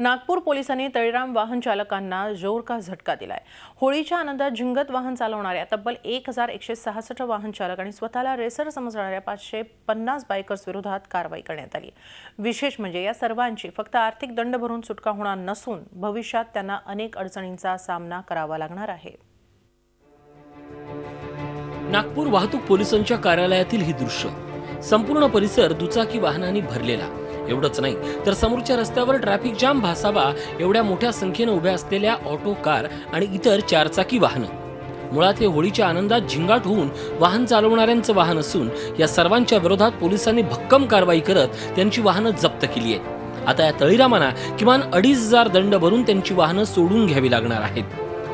नागपूर पोलिसांनी तळीराम वाहन चालकांना जोर का झटका दिलाय. होळीच्या आनंदात झिंगत वाहन चालवणाऱ्या तब्बल एक हजार एकशे सहासष्ट वाहन चालक आणि स्वतःला रेसर समजणाऱ्या पाचशे पन्नास बायकर्स विरोधात कारवाई करण्यात आली. विशेष म्हणजे या सर्वांची फक्त आर्थिक दंड भरून सुटका होणार नसून भविष्यात त्यांना अनेक अडचणींचा सामना करावा लागणार आहे. नागपूर वाहतूक पोलिसांच्या कार्यालयातील ही दृश्य संपूर्ण परिसर दुचाकी वाहनांनी भरलेला. एवढंच नाही. तर समोरच्या रस्त्यावर ट्रॅफिक जाम भासावा एवढ्या मोठ्या संख्येनं उभ्या असलेल्या ऑटो कार आणि इतर चारचाकी वाहनं. मुळात हे होळीच्या आनंदात झिंगाट होऊन वाहन चालवणाऱ्यांचं वाहन असून या सर्वांच्या विरोधात पोलिसांनी भक्कम कारवाई करत त्यांची वाहनं जप्त केली आहेत. आता या तळीरामांना किमान अडीच हजार दंड भरून त्यांची वाहनं सोडून घ्यावी लागणार आहेत.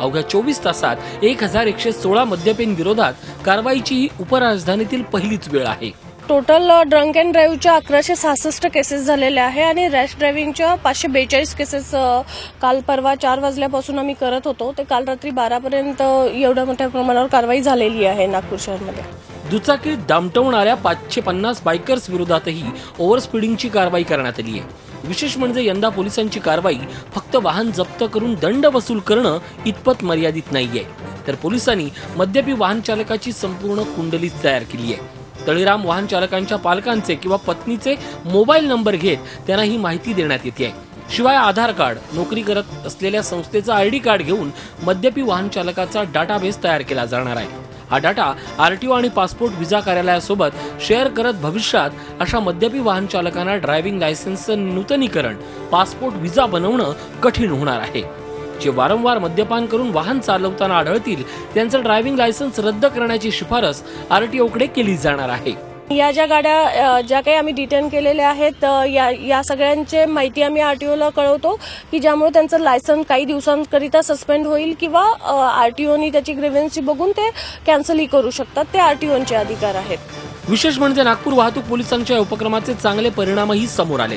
अवघ्या चोवीस तासात एक हजार एकशे सोळा मद्यपेन विरोधात कारवाईची ही उपराजधानीतील पहिलीच वेळ आहे. टोटल ड्रंक अँड ड्राईव्हच्या अकराशे सहासष्ट केसेस झालेल्या आहे आणि रॅश ड्रायव्हिंगच्या पाचशे बेचाळीस केसेस uh, काल परवा चार वाजल्यापासून आम्ही करत होतो. ते काल रात्री बारापर्यंत uh, एवढ्या मोठ्या प्रमाणावर कारवाई झालेली आहे नागपूर शहरमध्ये. दुचाकी दामटवणाऱ्या पाचशे पन्नास बायकर्स विरोधातही ओव्हर स्पीडिंगची कारवाई करण्यात आली आहे. विशेष म्हणजे यंदा पोलिसांची कारवाई फक्त वाहन जप्त करून दंड वसूल करणं इतपत मर्यादित नाहीये. तर पोलिसांनी मद्यपी वाहन चालकाची संपूर्ण कुंडलीच तयार केली आहे. तळीराम वाहन चालकांच्या पालकांचे किंवा पत्नीचे मोबाईल नंबर घेत त्यांना ही माहिती देण्यात येते. शिवाय आधार कार्ड नोकरी करत असलेल्या संस्थेचं आय डी कार्ड घेऊन मद्यपी वाहन चालकाचा डाटाबेस तयार केला जाणार आहे. हा डाटा आरटीओ आणि पासपोर्ट व्हिसा कार्यालयासोबत शेअर करत भविष्यात अशा मद्यपी वाहन चालकांना ड्रायव्हिंग लायसन्सचं नूतनीकरण पासपोर्ट व्हिसा बनवणं कठीण होणार आहे. जे वारंवार मद्यपान करून वाहन चालवताना आढळतील त्यांचं ड्रायव्हिंग लायसन्स रद्द करण्याची शिफारस आरटीओकडे केली जाणार आहे. या ज्या गाड्या ज्या काही आम्ही डिटेन केलेल्या आहेत या या सगळ्यांचे माहिती आम्ही आरटीओला कळवतो की ज्यामुळे त्यांचं लायसन काही दिवसांकरिता सस्पेंड होईल किंवा आरटीओनी त्याची ग्रेव्हन्सी बघून ते कॅन्सलही करू शकतात. ते आरटीओचे अधिकार आहेत. विशेष म्हणजे नागपूर वाहतूक पोलिसांच्या या उपक्रमाचे चांगले परिणामही समोर आले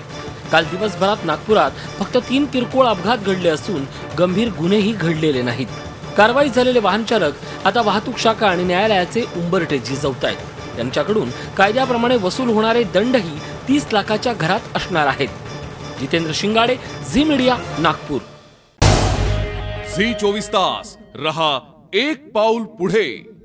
काल दिवसभरात नागपुरात फक्त तीन किरकोळ अपघात घडले असून गंभीर गुन्हेही घडलेले नाहीत. कारवाई झालेले वाहनचालक आता वाहतूक शाखा आणि न्यायालयाचे उंबरठे झिजवत आहेत त्यांच्याकडून कायद्याप्रमाणे वसूल होणारे दंडही तीस लाखाच्या घरात असणार आहेत. जितेंद्र शिंगाडे झी मीडिया नागपूर. झी चोवीस तास. रहा एक पाऊल पुढे.